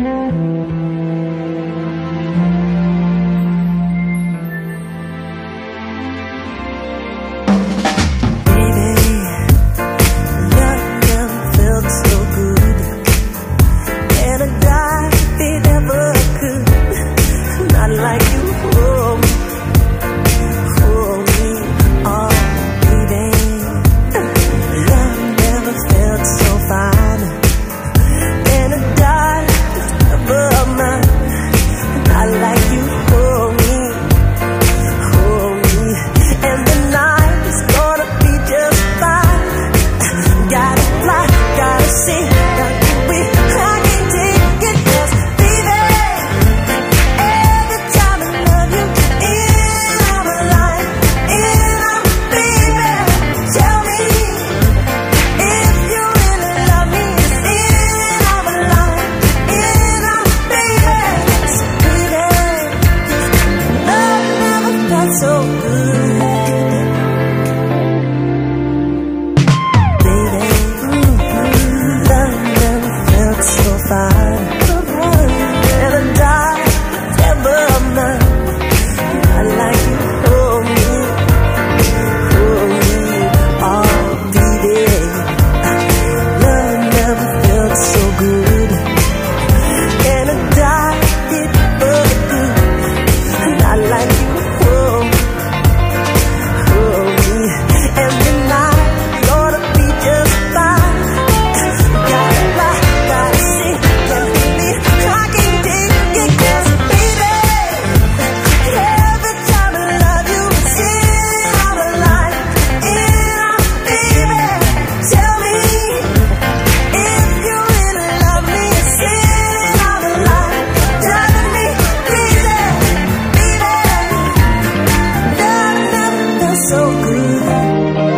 Mm-hmm. like so good.